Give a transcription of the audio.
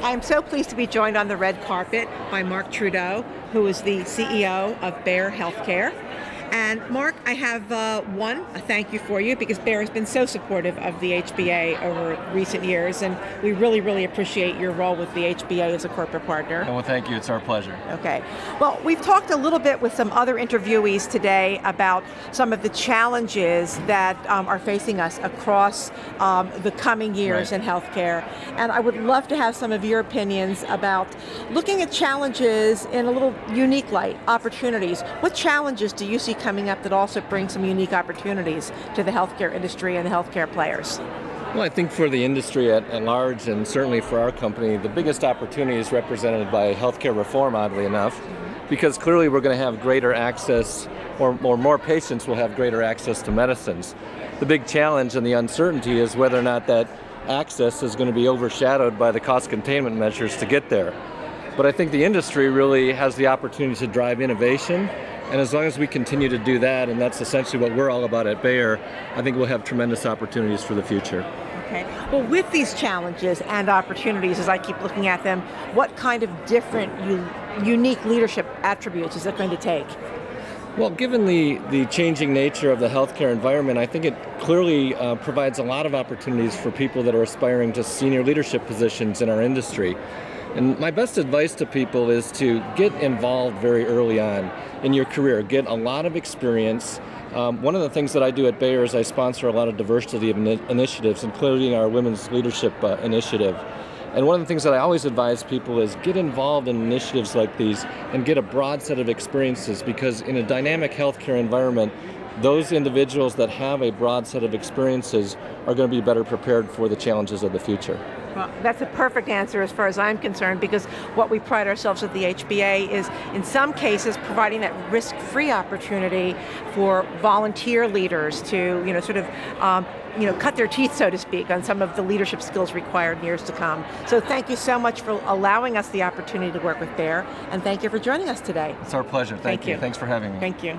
I'm so pleased to be joined on the red carpet by Mark Trudeau, who is the CEO of Bayer Healthcare. And Mark, I have uh, one, a thank you for you because Bayer has been so supportive of the HBA over recent years, and we really, really appreciate your role with the HBA as a corporate partner. Oh, well, thank you. It's our pleasure. Okay. Well, we've talked a little bit with some other interviewees today about some of the challenges that um, are facing us across um, the coming years right. in healthcare. And I would love to have some of your opinions about looking at challenges in a little unique light, opportunities. What challenges do you see coming up that also bring some unique opportunities to the healthcare industry and the healthcare players? Well, I think for the industry at, at, large, and certainly for our company, the biggest opportunity is represented by healthcare reform, oddly enough, mm-hmm. because clearly we're going to have greater access, or, or more patients will have greater access to medicines. The big challenge and the uncertainty is whether or not that access is going to be overshadowed by the cost containment measures to get there. But I think the industry really has the opportunity to drive innovation and as long as we continue to do that, and that's essentially what we're all about at Bayer, I think we'll have tremendous opportunities for the future. Okay. Well, with these challenges and opportunities, as I keep looking at them, what kind of different, unique leadership attributes is it going to take? Well, given the, the changing nature of the healthcare environment, I think it clearly uh, provides a lot of opportunities for people that are aspiring to senior leadership positions in our industry. And my best advice to people is to get involved very early on in your career, get a lot of experience. Um, one of the things that I do at Bayer is I sponsor a lot of diversity of initiatives, including our Women's Leadership uh, Initiative. And one of the things that I always advise people is get involved in initiatives like these and get a broad set of experiences because in a dynamic healthcare environment, those individuals that have a broad set of experiences are going to be better prepared for the challenges of the future. Well, that's a perfect answer as far as I'm concerned because what we pride ourselves at the HBA is in some cases providing that risk-free opportunity for volunteer leaders to, you know, sort of um, you know, cut their teeth, so to speak, on some of the leadership skills required in years to come. So thank you so much for allowing us the opportunity to work with Bayer, and thank you for joining us today. It's our pleasure. Thank, thank you. you. Thanks for having me. Thank you.